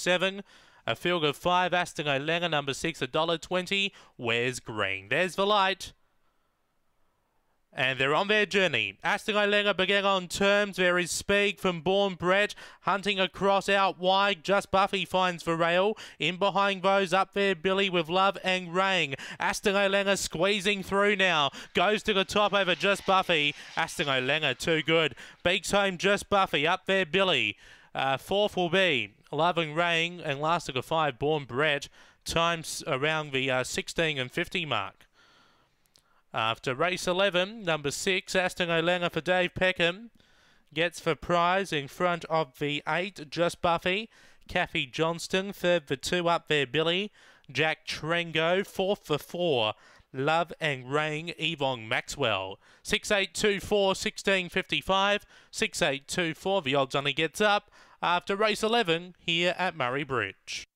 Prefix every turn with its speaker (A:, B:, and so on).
A: seven. A field of five, Aston O'Lenga, number six, a dollar twenty. Where's green? There's the light. And they're on their journey. Aston O'Lenga began on terms. There is Speed from Born Brett hunting across out wide. Just Buffy finds the rail. In behind those up there, Billy with Love and Rain. Aston O'Lenga squeezing through now. Goes to the top over Just Buffy. Aston O'Lenga too good. Beaks home Just Buffy. Up there, Billy. Uh, fourth will be Love and Rain. And last of the five, Born Brett. Times around the uh, 16 and 50 mark. After race 11, number 6, Aston O'Lenga for Dave Peckham. Gets for prize in front of the 8, Just Buffy. Kathy Johnston, third for 2 up there, Billy. Jack Trengo, fourth for 4. Love and Rain, Yvonne Maxwell. 6824 1655. 6824, the odds only gets up after race 11 here at Murray Bridge.